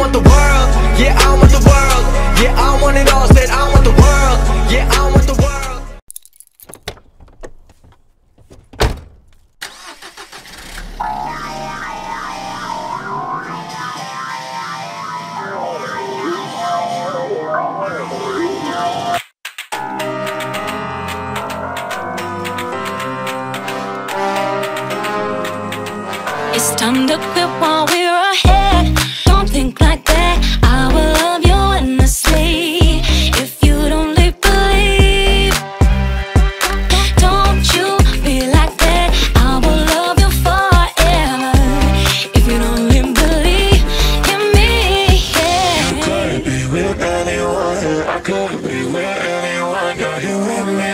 want the world. Yeah, I want the world. Yeah, I want it all. Said I want the world. Yeah, I want the world. It's time to I could be with anyone, you're here with me.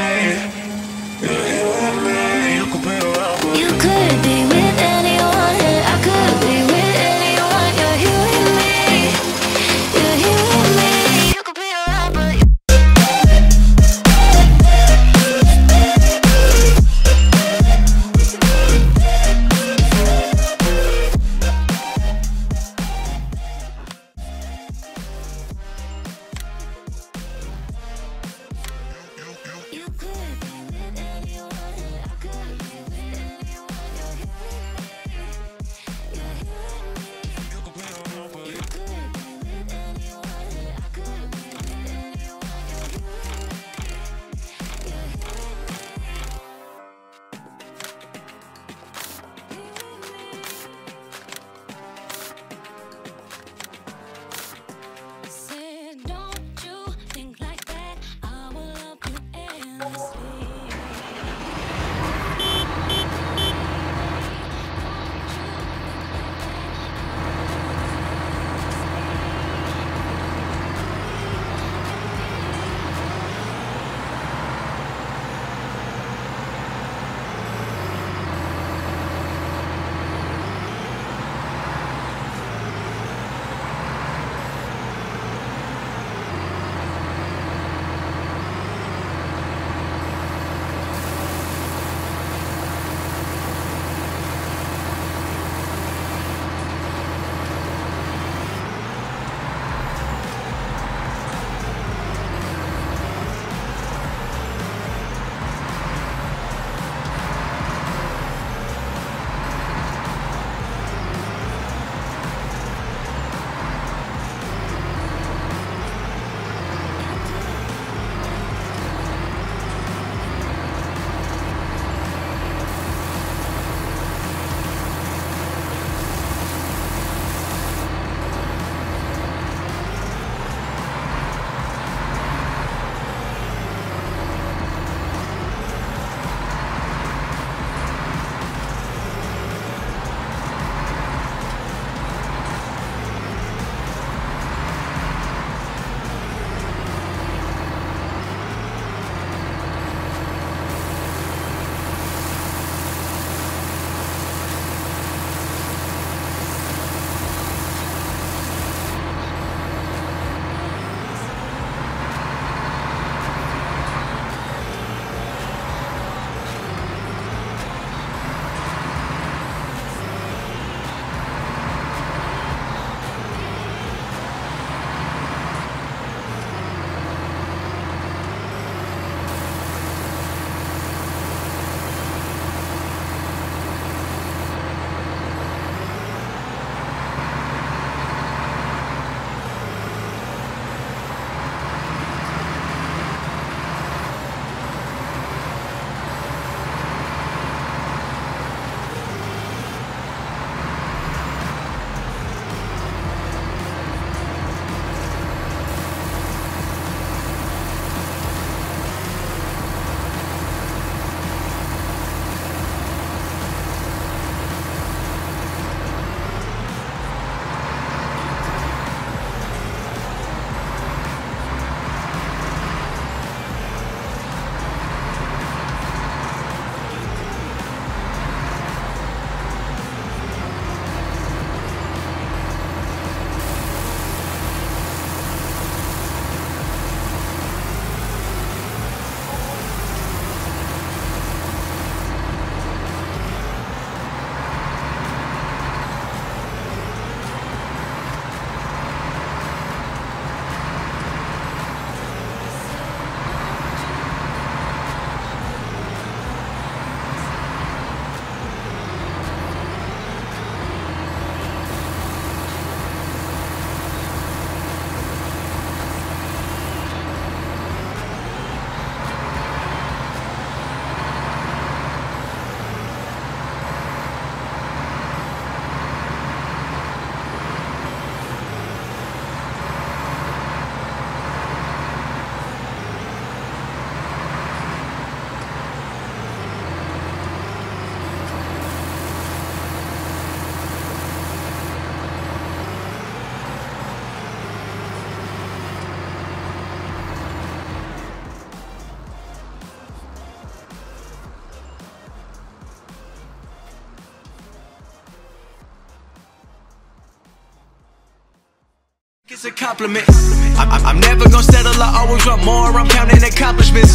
It's a compliment. I'm, I'm- I'm never gonna settle, I always want more. I'm counting accomplishments.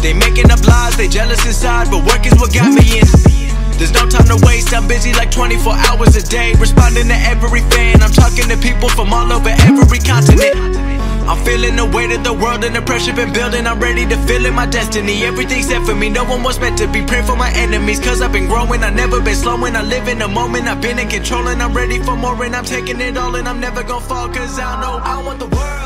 They making up lies, they jealous inside, but work is what got me in. There's no time to waste, I'm busy like 24 hours a day. Responding to every fan, I'm talking to people from all over every continent. I'm feeling the weight of the world and the pressure been building. I'm ready to feel it, my destiny. Everything's set for me, no one was meant to be. praying for my enemies, cause I've been growing. i never been slowing. I live in the moment, I've been in control, and I'm ready for more. And I'm taking it all, and I'm never gonna fall, cause I know I want the world.